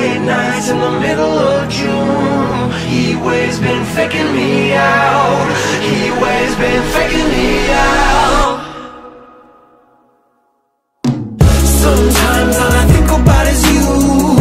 late nights in the middle of June. He waves been faking me out. He waves been faking